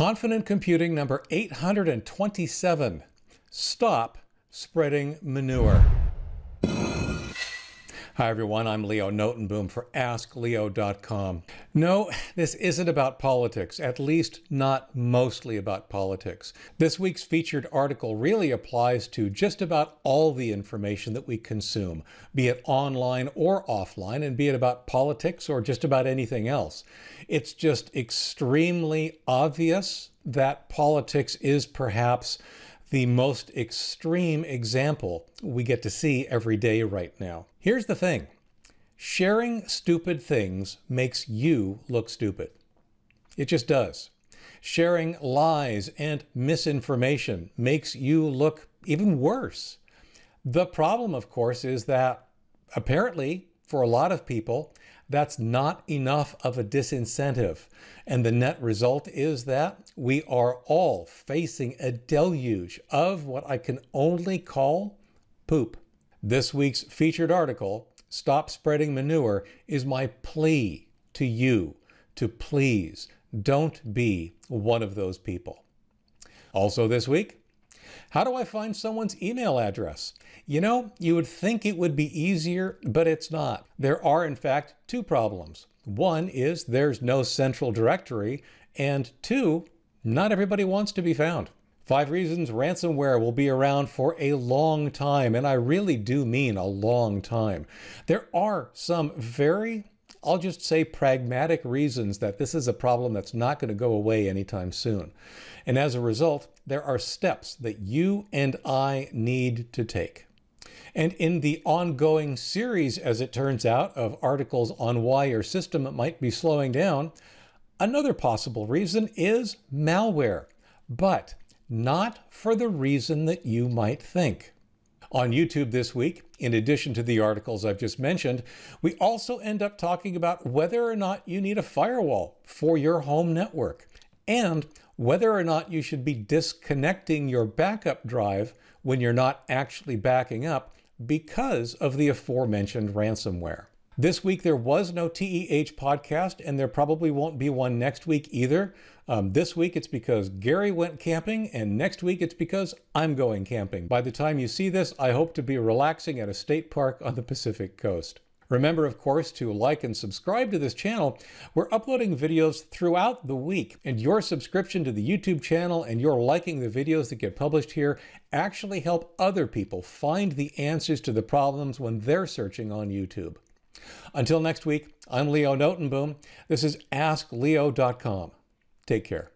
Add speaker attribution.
Speaker 1: Confident Computing number 827. Stop spreading manure. Hi everyone, I'm Leo Notenboom for AskLeo.com. No, this isn't about politics, at least not mostly about politics. This week's featured article really applies to just about all the information that we consume, be it online or offline, and be it about politics or just about anything else. It's just extremely obvious that politics is perhaps the most extreme example we get to see every day right now. Here's the thing sharing stupid things makes you look stupid. It just does. Sharing lies and misinformation makes you look even worse. The problem, of course, is that apparently, for a lot of people, that's not enough of a disincentive. And the net result is that we are all facing a deluge of what I can only call poop. This week's featured article, Stop Spreading Manure, is my plea to you to please don't be one of those people. Also, this week, how do I find someone's email address? You know, you would think it would be easier, but it's not. There are, in fact, two problems. One is there's no central directory, and two, not everybody wants to be found. Five reasons ransomware will be around for a long time, and I really do mean a long time. There are some very I'll just say pragmatic reasons that this is a problem that's not going to go away anytime soon. And as a result, there are steps that you and I need to take. And in the ongoing series, as it turns out, of articles on why your system might be slowing down, another possible reason is malware, but not for the reason that you might think. On YouTube this week, in addition to the articles I've just mentioned, we also end up talking about whether or not you need a firewall for your home network and whether or not you should be disconnecting your backup drive when you're not actually backing up because of the aforementioned ransomware. This week there was no TEH podcast, and there probably won't be one next week either. Um, this week it's because Gary went camping, and next week it's because I'm going camping. By the time you see this, I hope to be relaxing at a state park on the Pacific coast. Remember, of course, to like and subscribe to this channel. We're uploading videos throughout the week, and your subscription to the YouTube channel and your liking the videos that get published here actually help other people find the answers to the problems when they're searching on YouTube. Until next week, I'm Leo Notenboom. This is AskLeo.com. Take care.